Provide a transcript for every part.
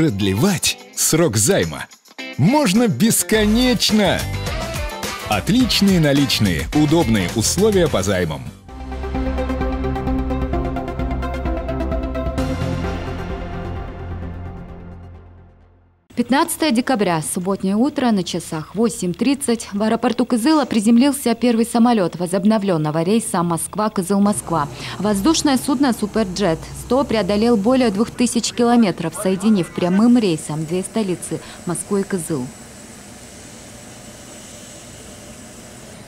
Продлевать срок займа можно бесконечно. Отличные наличные, удобные условия по займам. 15 декабря, субботнее утро, на часах 8.30 в аэропорту Кызыла приземлился первый самолет возобновленного рейса Москва-Кызыл-Москва. Воздушное судно «Суперджет-100» преодолел более 2000 километров, соединив прямым рейсом две столицы – Москву и Кызыл.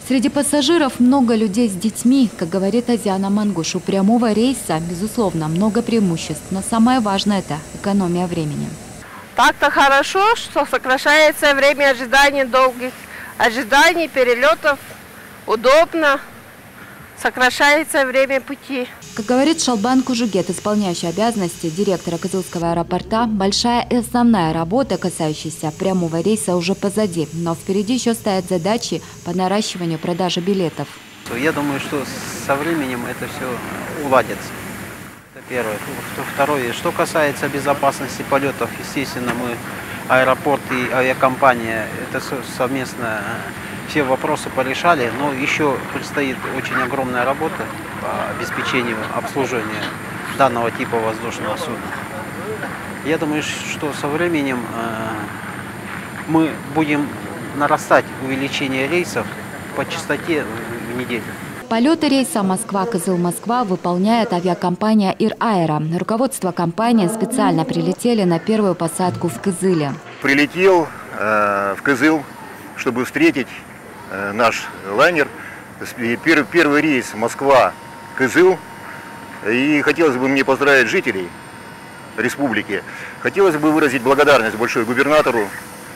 Среди пассажиров много людей с детьми. Как говорит Азиана Мангуш, у прямого рейса, безусловно, много преимуществ. Но самое важное – это экономия времени. Так-то хорошо, что сокращается время ожидания долгих ожиданий, перелетов. Удобно. Сокращается время пути. Как говорит Шалбан Кужугет, исполняющий обязанности директора Кызылского аэропорта, большая и основная работа, касающаяся прямого рейса, уже позади. Но впереди еще стоят задачи по наращиванию продажи билетов. Я думаю, что со временем это все уладится первое. Второе, что касается безопасности полетов, естественно, мы, аэропорт и авиакомпания, это совместно э, все вопросы порешали, но еще предстоит очень огромная работа по обеспечению обслуживания данного типа воздушного судна. Я думаю, что со временем э, мы будем нарастать увеличение рейсов по частоте в неделю. Полеты рейса Москва-Кызыл-Москва выполняет авиакомпания «Ир-Аэро». Руководство компании специально прилетели на первую посадку в Кызыле. Прилетел э, в Кызыл, чтобы встретить э, наш лайнер. Первый, первый рейс Москва-Кызыл. И хотелось бы мне поздравить жителей республики. Хотелось бы выразить благодарность большой губернатору,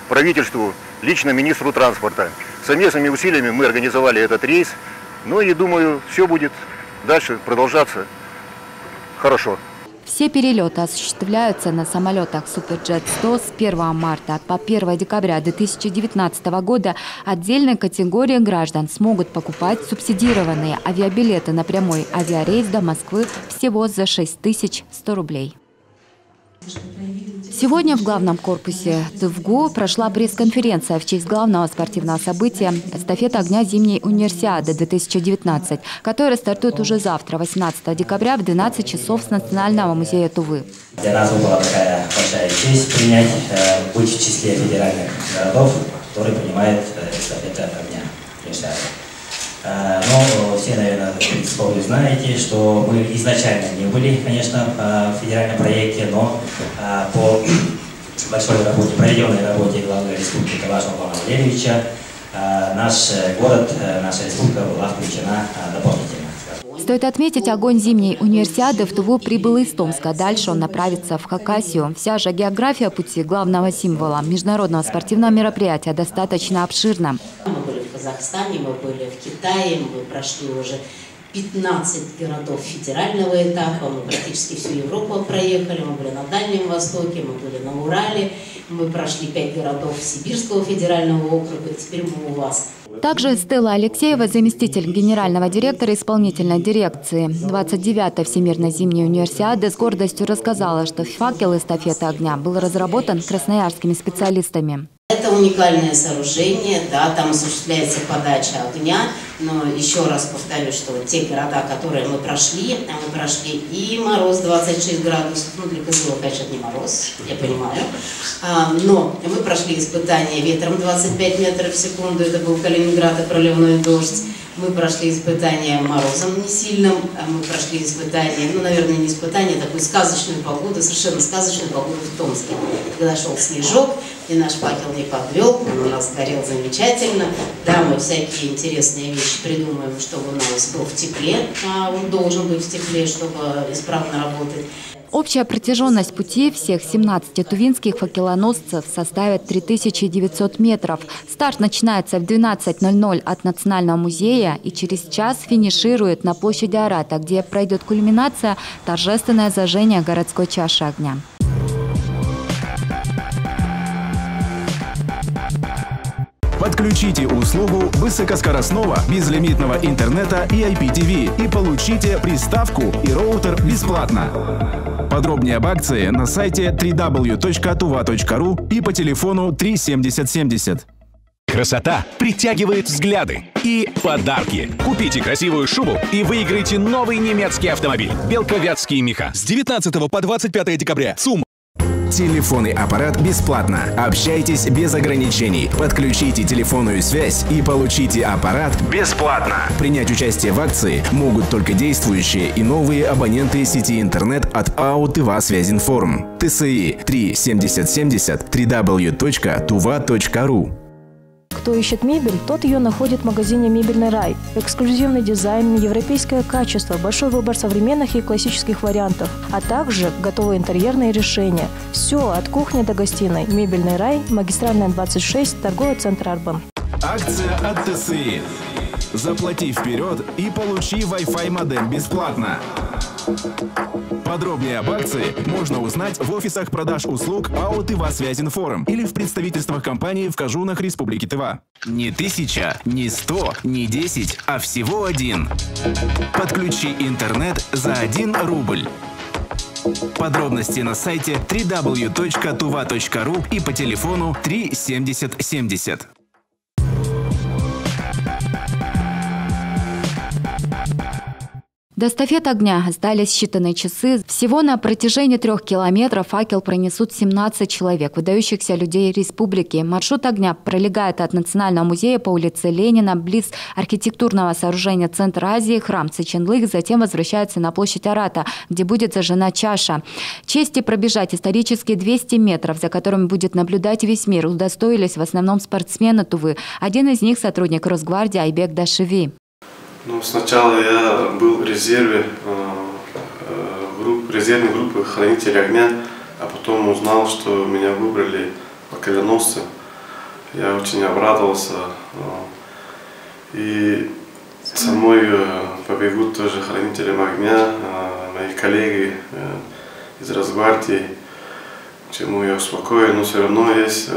правительству, лично министру транспорта. Совместными усилиями мы организовали этот рейс. Ну и думаю, все будет дальше продолжаться хорошо. Все перелеты осуществляются на самолетах Суперджет-100 с 1 марта по 1 декабря 2019 года. Отдельной категории граждан смогут покупать субсидированные авиабилеты на прямой авиарейс до Москвы всего за 6100 рублей. Сегодня в главном корпусе ТВГУ прошла пресс-конференция в честь главного спортивного события «Эстафета огня зимней универсиады-2019», которая стартует уже завтра, 18 декабря в 12 часов с Национального музея Тувы. Для нас была такая большая честь принять, э, быть в числе федеральных городов, которые принимают э, эстафету огня но все, наверное, в знаете, что мы изначально не были, конечно, э, в федеральном проекте, но э, по большой работе, проведенной работе главы республики Калашева Павла Валерьевича, наш город, наша республика была включена дополнительно. Стоит отметить, огонь зимней универсиады в Туву прибыл из Томска. Дальше он направится в Хакасию. Вся же география пути главного символа международного спортивного мероприятия достаточно обширна. Казахстане, мы были в Китае, мы прошли уже 15 городов федерального этапа, мы практически всю Европу проехали, мы были на Дальнем Востоке, мы были на Урале, мы прошли 5 городов Сибирского федерального округа, теперь мы у вас. Также Стелла Алексеева, заместитель генерального директора исполнительной дирекции 29-й Всемирной зимней универсиады, с гордостью рассказала, что факел эстафеты огня был разработан красноярскими специалистами. Это уникальное сооружение, да, там осуществляется подача огня, но еще раз повторю, что те города, которые мы прошли, а мы прошли и мороз 26 градусов, ну для Козлова, конечно, это не мороз, я понимаю, а, но мы прошли испытания ветром 25 метров в секунду, это был Калининград и проливной дождь, мы прошли испытания морозом не сильным, а мы прошли испытания, ну, наверное, не испытания, а такую сказочную погоду, совершенно сказочную погоду в Томске. Когда шел снежок, и наш факел не подвел, он у нас горел замечательно. Да, мы всякие интересные вещи придумаем, чтобы у нас был в тепле, а он должен быть в тепле, чтобы исправно работать. Общая протяженность пути всех 17 тувинских факелоносцев составит 3900 метров. Старт начинается в 12.00 от Национального музея и через час финиширует на площади Арата, где пройдет кульминация торжественное зажжение городской чаши огня. Подключите услугу высокоскоростного безлимитного интернета и IPTV и получите приставку и роутер бесплатно. Подробнее об акции на сайте www.tuva.ru и по телефону 37070. Красота притягивает взгляды. И подарки. Купите красивую шубу и выиграйте новый немецкий автомобиль. Белковятские меха. С 19 по 25 декабря. ЦУМ. Телефонный аппарат бесплатно. Общайтесь без ограничений. Подключите телефонную связь и получите аппарат бесплатно. Принять участие в акции могут только действующие и новые абоненты сети интернет от АО «Тыва Связинформ». ТСИ 37070 www.tuva.ru кто ищет мебель, тот ее находит в магазине «Мебельный рай». Эксклюзивный дизайн, европейское качество, большой выбор современных и классических вариантов, а также готовые интерьерные решения. Все от кухни до гостиной. «Мебельный рай», магистральная 26, торговый центр «Арбан». Акция от ТСИ. Заплати вперед и получи Wi-Fi модем бесплатно. Подробнее об акции можно узнать в офисах продаж услуг АО «Тыва Связинформ» или в представительствах компании в Кажунах Республики Тыва. Не тысяча, не сто, не десять, а всего один. Подключи интернет за один рубль. Подробности на сайте www.tuva.ru и по телефону 37070. До эстафет огня остались считанные часы. Всего на протяжении трех километров факел пронесут 17 человек, выдающихся людей республики. Маршрут огня пролегает от Национального музея по улице Ленина, близ архитектурного сооружения Центра Азии, храм Циченлых, затем возвращается на площадь Арата, где будет зажжена чаша. Чести пробежать исторические 200 метров, за которыми будет наблюдать весь мир, удостоились в основном спортсмены Тувы. Один из них – сотрудник Росгвардии Айбек Дашеви. Ну, сначала я был в резерве, э, э, групп, резервной группы хранителей огня, а потом узнал, что меня выбрали по коленосцу. Я очень обрадовался. Э, и самой побегут тоже хранителям огня, мои коллеги из Росгвардии, чему я успокоен, но все равно есть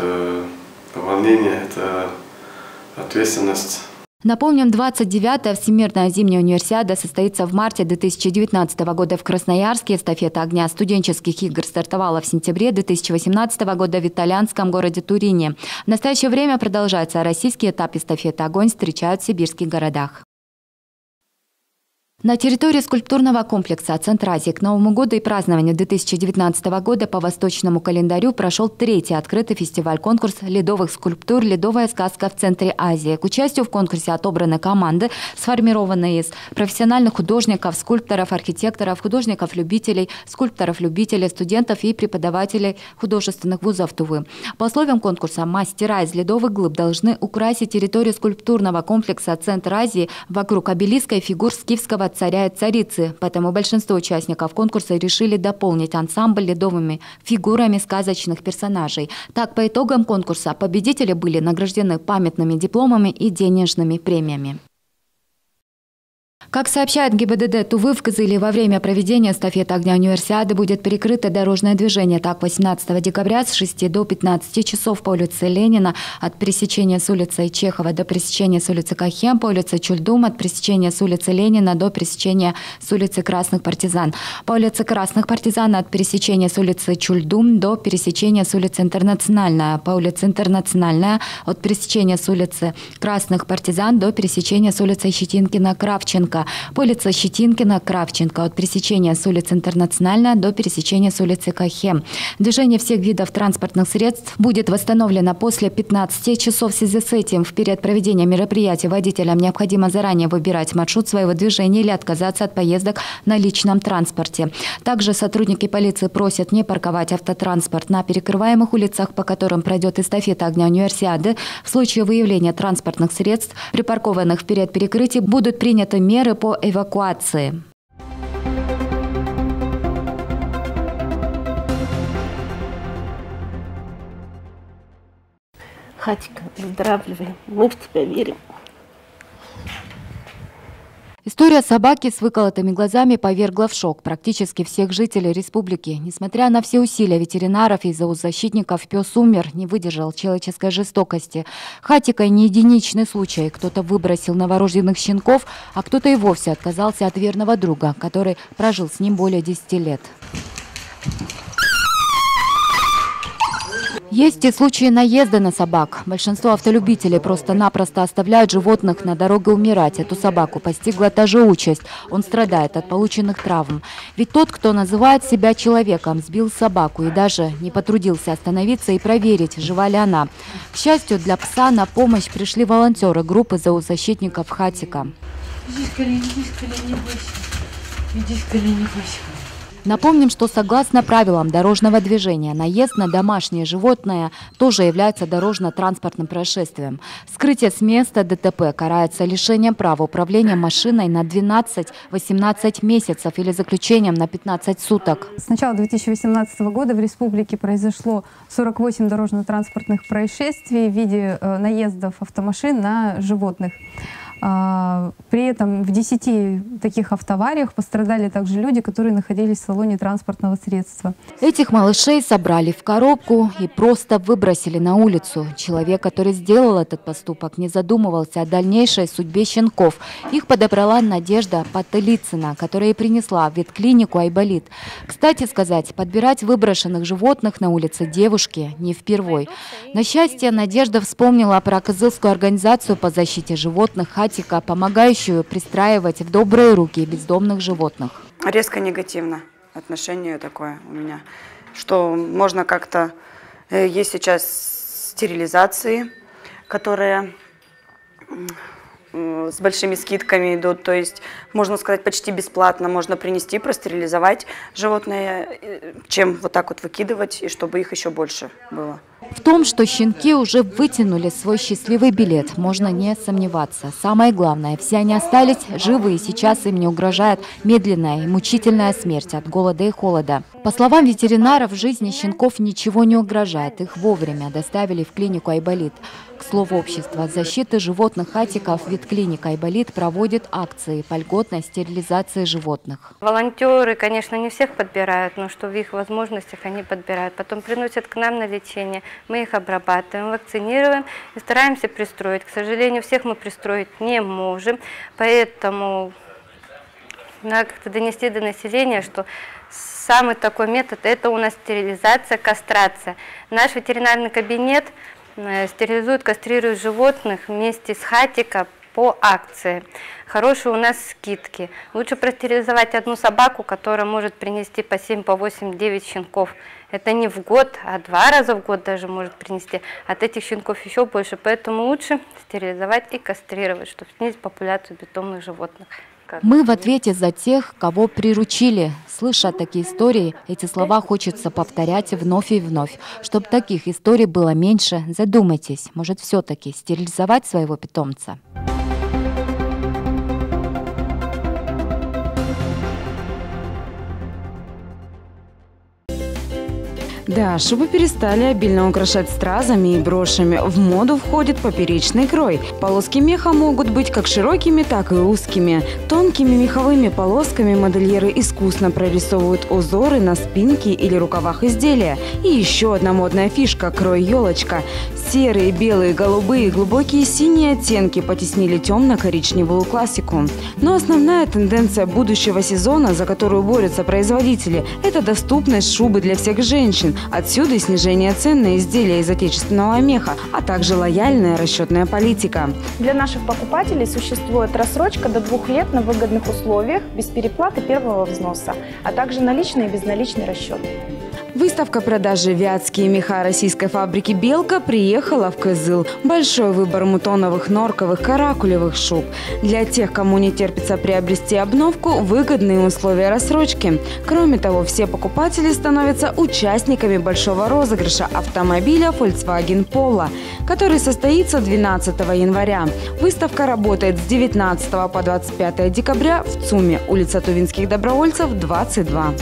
волнение, это ответственность Напомним, 29-я Всемирная зимняя универсиада состоится в марте 2019 года в Красноярске. Эстафета огня студенческих игр стартовала в сентябре 2018 года в итальянском городе Турине. В настоящее время продолжается российский этап эстафеты «Огонь» встречают в сибирских городах. На территории скульптурного комплекса «Центр Азии» к Новому году и празднованию 2019 года по восточному календарю прошел третий открытый фестиваль-конкурс ледовых скульптур «Ледовая сказка в Центре Азии». К участию в конкурсе отобраны команды, сформированные из профессиональных художников, скульпторов, архитекторов, художников-любителей, скульпторов-любителей, студентов и преподавателей художественных вузов Тувы. По условиям конкурса мастера из ледовых глыб должны украсить территорию скульптурного комплекса «Центр Азии» вокруг обелиска и фигур скифского царя и царицы, поэтому большинство участников конкурса решили дополнить ансамбль ледовыми фигурами сказочных персонажей. Так, по итогам конкурса победители были награждены памятными дипломами и денежными премиями. Как сообщает ГИБДД Тувы, в Кызыле во время проведения эстафеты огня универсиады будет перекрыто дорожное движение. Так, 18 декабря с 6 до 15 часов по улице Ленина от пересечения с улицы Чехова до пересечения с улицы Кахем, по улице Чульдум от пересечения с улицы Ленина до пересечения с улицы Красных партизан. По улице Красных партизан от пересечения с улицы Чульдум до пересечения с улицы Интернациональная. По улице Интернациональная от пересечения с улицы Красных партизан до пересечения с улицей Щетинкина-Кравченко. Кравченко, по улице Щетинкина, Кравченко, от пересечения с улицы Интернациональная до пересечения с улицы Кахем. Движение всех видов транспортных средств будет восстановлено после 15 часов. В связи с этим в период проведения мероприятия водителям необходимо заранее выбирать маршрут своего движения или отказаться от поездок на личном транспорте. Также сотрудники полиции просят не парковать автотранспорт на перекрываемых улицах, по которым пройдет эстафета огня универсиады. В случае выявления транспортных средств, припаркованных в период перекрытия, будут приняты меры меры по эвакуации. Хатика, выздоравливай. Мы в тебя верим. История собаки с выколотыми глазами повергла в шок практически всех жителей республики. Несмотря на все усилия ветеринаров и зоозащитников, пес умер, не выдержал человеческой жестокости. Хатика не единичный случай. Кто-то выбросил новорожденных щенков, а кто-то и вовсе отказался от верного друга, который прожил с ним более 10 лет. Есть и случаи наезда на собак. Большинство автолюбителей просто-напросто оставляют животных на дороге умирать. Эту собаку постигла та же участь. Он страдает от полученных травм. Ведь тот, кто называет себя человеком, сбил собаку и даже не потрудился остановиться и проверить, жива ли она. К счастью, для пса на помощь пришли волонтеры группы зоозащитников «Хатика». Иди колени, иди с колени, бойся. Иди с колени, бойся. Напомним, что согласно правилам дорожного движения, наезд на домашнее животное тоже является дорожно-транспортным происшествием. Скрытие с места ДТП карается лишением права управления машиной на 12-18 месяцев или заключением на 15 суток. С начала 2018 года в республике произошло 48 дорожно-транспортных происшествий в виде э, наездов автомашин на животных. А, при этом в 10 таких автовариях пострадали также люди, которые находились в салоне транспортного средства. Этих малышей собрали в коробку и просто выбросили на улицу. Человек, который сделал этот поступок, не задумывался о дальнейшей судьбе щенков. Их подобрала Надежда Потылицына, которая принесла в ветклинику Айболит. Кстати сказать, подбирать выброшенных животных на улице девушки не впервой. На счастье, Надежда вспомнила про Кызылскую организацию по защите животных тематика, помогающую пристраивать в добрые руки бездомных животных. Резко негативно отношение такое у меня, что можно как-то... Э, есть сейчас стерилизации, которые с большими скидками идут, то есть, можно сказать, почти бесплатно можно принести, простерилизовать животное, э, чем вот так вот выкидывать, и чтобы их еще больше было. В том, что щенки уже вытянули свой счастливый билет, можно не сомневаться. Самое главное, все они остались живы, и сейчас им не угрожает медленная и мучительная смерть от голода и холода. По словам ветеринаров, жизни щенков ничего не угрожает. Их вовремя доставили в клинику Айболит. К слову, общество защиты животных Атиков ветклиника Айболит проводит акции по льготной стерилизации животных. Волонтеры, конечно, не всех подбирают, но что в их возможностях они подбирают. Потом приносят к нам на лечение мы их обрабатываем, вакцинируем и стараемся пристроить. К сожалению, всех мы пристроить не можем, поэтому надо как-то донести до населения, что самый такой метод – это у нас стерилизация, кастрация. Наш ветеринарный кабинет э, стерилизует, кастрирует животных вместе с хатика по акции. Хорошие у нас скидки. Лучше простерилизовать одну собаку, которая может принести по 7, по 8, 9 щенков. Это не в год, а два раза в год даже может принести. От этих щенков еще больше. Поэтому лучше стерилизовать и кастрировать, чтобы снизить популяцию бетонных животных. Мы в ответе за тех, кого приручили. Слыша такие истории, эти слова хочется повторять вновь и вновь. Чтобы таких историй было меньше, задумайтесь, может все-таки стерилизовать своего питомца. Да, шубы перестали обильно украшать стразами и брошами. В моду входит поперечный крой. Полоски меха могут быть как широкими, так и узкими. Тонкими меховыми полосками модельеры искусно прорисовывают узоры на спинке или рукавах изделия. И еще одна модная фишка – крой-елочка. Серые, белые, голубые, глубокие синие оттенки потеснили темно-коричневую классику. Но основная тенденция будущего сезона, за которую борются производители – это доступность шубы для всех женщин, Отсюда и снижение цен на изделия из отечественного меха, а также лояльная расчетная политика. Для наших покупателей существует рассрочка до двух лет на выгодных условиях, без переплаты первого взноса, а также наличный и безналичный расчет. Выставка продажи «Вятские меха» российской фабрики «Белка» приехала в Кызыл. Большой выбор мутоновых, норковых, каракулевых шуб. Для тех, кому не терпится приобрести обновку, выгодные условия рассрочки. Кроме того, все покупатели становятся участниками большого розыгрыша автомобиля Volkswagen Polo, который состоится 12 января. Выставка работает с 19 по 25 декабря в ЦУМе, улица Тувинских добровольцев, 22.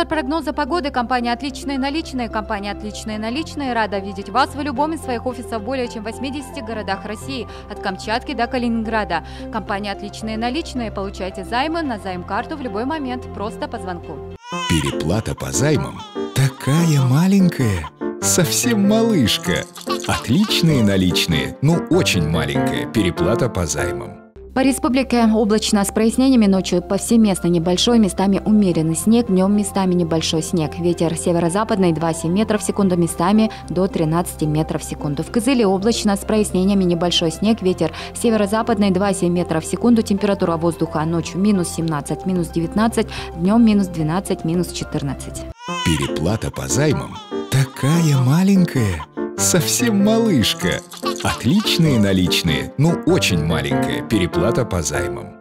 Спонсор прогноза погоды – компания «Отличные наличные». Компания «Отличные наличные» рада видеть вас в любом из своих офисов более чем в 80 городах России, от Камчатки до Калининграда. Компания «Отличные наличные». Получайте займы на займ-карту в любой момент, просто по звонку. Переплата по займам такая маленькая, совсем малышка. Отличные наличные, но очень маленькая переплата по займам. По республике облачно с прояснениями ночью повсеместно небольшой, местами умеренный снег, днем местами небольшой снег. Ветер северо-западный 2,7 метров в секунду, местами до 13 метров в секунду. В Кызыле облачно с прояснениями небольшой снег, ветер северо-западный 2,7 метров в секунду, температура воздуха ночью минус 17, минус 19, днем минус 12, минус 14. Переплата по займам такая маленькая, совсем малышка. Отличные наличные, но очень маленькая переплата по займам.